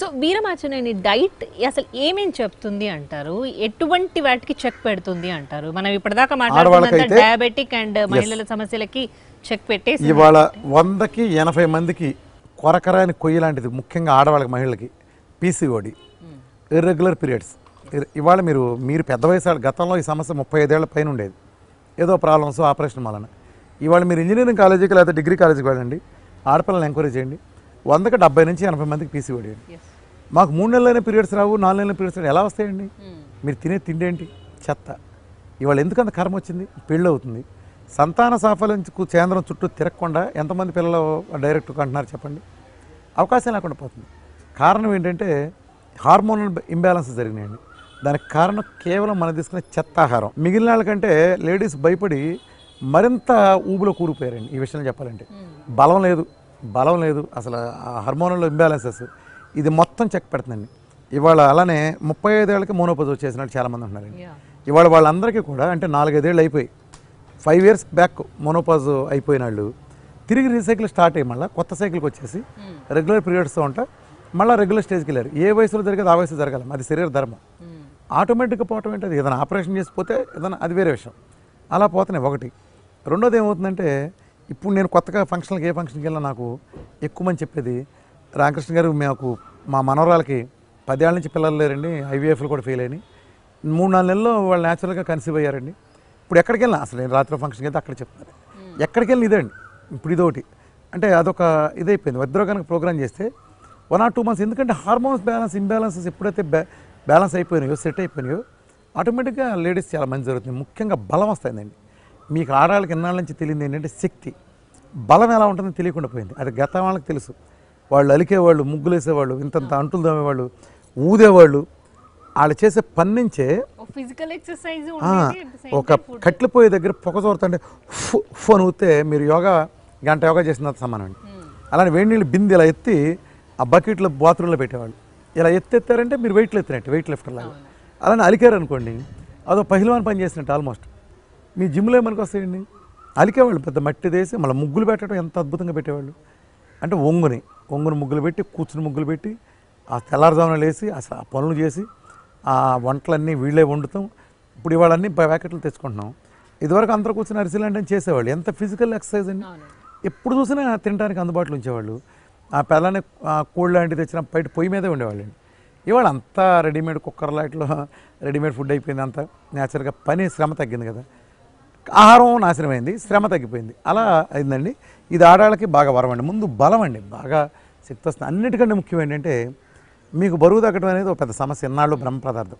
So Veeramachaneni diet అసలు ఏమేం చెప్తుంది అంటారు? ఎటువంటి వాటికి చెక్ పెడుతుంది అంటారు? మనం ఇప్పటిదాకా ఆడవాళ్ళకైతే- డయాబెటిక్ అండ్ మహిళల సమస్యలకి చెక్ పెట్టేసి ఇవాళ వందకి ఎనభై మందికి కొరకరాని కొయ్యి లాంటిది ముఖ్యంగా ఆడవాళ్ళకి మహిళలకి పీసీఓడి ఇర్రెగ్యులర్ పీరియడ్స్ ఇవాళ మీరు మీరు పెద్ద వయసు గతంలో ఈ సమస్య ముప్పై ఐదేళ్ళ పైన ఉండేది. ఏదో ప్రాబ్లమ్స్ ఆపరేషన్ వలన. ఇవాళ మీరు ఇంజనీరింగ్ కాలేజీకి లేదా డిగ్రీ కాలేజీకి వెళ్ళండి ఆడపిల్లల్ని ఎంక్వైరీ చేయండి. వందకి డెబ్బై నుంచి ఎనభై మందికి పీసీఓడి అండి. Yes. మాకు మూడు నెలలైన పీరియడ్స్ రావు నాలుగు నెలల పీరియడ్స్ రావు. ఎలా వస్తాయండి? మీరు తినే తిండి ఏంటి? చెత్త. ఇవాళ ఎందుకంత కర్మ వచ్చింది? పెళ్ళి అవుతుంది. సంతాన సాఫల్యం కేంద్రం చుట్టూ తిరగకుండా ఎంతమంది పిల్లలు డైరెక్ట్ అంటున్నారు చెప్పండి? అవకాశం లేకుండా పోతుంది. కారణం ఏంటంటే హార్మోనల్ ఇంబ్యాలెన్స్ జరిగినాయండి. దానికి కారణం కేవలం మనం తీసుకునే చెత్త ఆహారం. మిగిలిన వాళ్ళకంటే లేడీస్ భయపడి మరింత ఊబులో కూరుకుపోయారండి ఈ విషయంలో చెప్పాలంటే. బలం లేదు. బలం లేదు. అసలు ఆ హార్మోనల్ ఇంబ్యాలెన్సెస్ ఇది మొత్తం చెక్ పెడుతుందండి. ఇవాళ అలానే ముప్పై ఐదేళ్ళకి మోనోపోజ్ వచ్చేసినట్టు చాలామంది ఉంటున్నారండి. ఇవాళ వాళ్ళందరికీ కూడా అంటే నాలుగైదేళ్ళు అయిపోయి ఫైవ్ ఇయర్స్ బ్యాక్ మోనోపాజ్ అయిపోయిన వాళ్ళు తిరిగి రీసైకిల్ స్టార్ట్ అయ్యి మళ్ళీ కొత్త సైకిల్కి వచ్చేసి రెగ్యులర్ పీరియడ్స్తో ఉంటా మళ్ళీ రెగ్యులర్ స్టేజ్కి వెళ్ళారు. ఏ వయసులో జరిగేది ఆ వయసు జరగాలి. అది శరీర ధర్మం. ఆటోమేటిక్గా పోవటం ఏంటి అది ఏదైనా ఆపరేషన్ చేసి పోతే ఏదైనా అది వేరే విషయం. అలా పోతున్నాయి ఒకటి. రెండోది ఏమవుతుందంటే ఇప్పుడు నేను కొత్తగా ఫంక్షన్కి ఏ ఫంక్షన్కి వెళ్ళినా నాకు ఎక్కువ మంది చెప్పేది రామకృష్ణ గారు మాకు మా మనవరాలకి పదేళ్ళ నుంచి పిల్లలు లేరండి ఐవీఎఫ్లు కూడా ఫెయిల్ అయినాయి. మూడు నాలుగు నెలల్లో వాళ్ళు న్యాచురల్గా కన్సీవ్ అయ్యారండి. ఇప్పుడు ఎక్కడికి వెళ్ళినా అసలు నేను రాత్రి ఫంక్షన్కి వెళ్తే అక్కడ చెప్తున్నారు ఎక్కడికి వెళ్ళిన ఇదండి ఇప్పుడు ఇదొకటి అంటే అదొక ఇదైపోయింది. వద్దరో కనుక ప్రోగ్రామ్ చేస్తే వన్ ఆర్ టూ మంత్స్ ఎందుకంటే హార్మోన్స్ బ్యాలెన్స్ ఇంబ్యాలెన్సెస్ ఎప్పుడైతే బ్యా బ్యాలెన్స్ అయిపోయినాయో సెట్ అయిపోయినాయో ఆటోమేటిక్గా లేడీస్ చాలా మంచి జరుగుతుంది. ముఖ్యంగా బలం వస్తుందండి మీకు ఆడవాళ్ళకి ఇన్నాళ్ళ నుంచి తెలియదు ఏంటంటే శక్తి. బలం ఎలా ఉంటుందో తెలియకుండా పోయింది. అది గత వాళ్ళకి తెలుసు. వాళ్ళు అలికేవాళ్ళు ముగ్గులు వేసేవాళ్ళు ఇంతంత అంటులు తోమేవాళ్ళు ఊదేవాళ్ళు వాళ్ళు చేసే పని నుంచే ఫిజికల్ ఎక్సర్సైజ్ ఒక కట్లు పోయే దగ్గర పొగ చోరుతుంటే ఫు ఫు అని ఊతే మీరు యోగా గంట యోగా చేసినంత సమానం అండి. అలానే వేడి నీళ్ళు బింది ఇలా ఎత్తి ఆ బకెట్లో బాత్రూంలో పెట్టేవాళ్ళు. ఇలా ఎత్తి ఎత్తారంటే మీరు వెయిట్లు ఎత్తినట్టు వెయిట్ లిఫ్టర్ లాగా. అలానే అలికారు అనుకోండి అదో పహిల్వాన్ పని చేసినట్టు ఆల్మోస్ట్ మీ జిమ్లో ఏమనికి వస్తాయండి? అలికేవాళ్ళు పెద్ద మట్టి వేసి మళ్ళీ ముగ్గులు పెట్టడం ఎంత అద్భుతంగా పెట్టేవాళ్ళు. అంటే ఒంగుని ఒంగుని ముగ్గులు పెట్టి కూర్చుని ముగ్గులు పెట్టి ఆ తెల్లారుజామున లేసి అసలు ఆ పనులు చేసి ఆ వంటలన్నీ వీళ్ళే వండుతాం. ఇప్పుడు ఇవాళ అన్ని ప్యాకెట్లు తెచ్చుకుంటున్నాం. ఇదివరకు అందరూ కూర్చుని అరిసెలు అంటే చేసేవాళ్ళు. ఎంత ఫిజికల్ ఎక్సర్సైజ్ అండి? ఎప్పుడు చూసినా తినడానికి అందుబాటులో ఉంచేవాళ్ళు. ఆ పిల్లని కోళ్ళ లాంటివి తెచ్చిన బయట పొయ్యి మీదే ఉండేవాళ్ళు ఇవాళ అంతా రెడీమేడ్ కుక్కర్ లాంటిలో రెడీమేడ్ ఫుడ్ అయిపోయింది అంతా. న్యాచురల్గా పని శ్రమ తగ్గింది కదా. ఆహారం నాశనమైంది శ్రమ తగ్గిపోయింది. అలా అయిందండి. ఇది ఆడవాళ్ళకి బాగా వరం అండి. ముందు బలం అండి. బాగా శక్తి వస్తుంది అన్నిటికంటే ముఖ్యం ఏంటంటే మీకు బరువు తగ్గడం అనేది ఒక పెద్ద సమస్య. ఎన్నాళ్ళు బ్రహ్మ పదార్థం.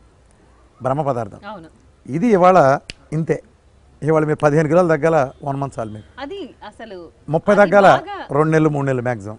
బ్రహ్మ పదార్థం. ఇది ఇవాళ ఇంతే. ఇవాళ మీరు పదిహేను కిలోలు తగ్గాల వన్ మంత్ చాలు మీకు. అది అసలు ముప్పై తగ్గాల రెండు నెలలు మూడు నెలలు మ్యాక్సిమం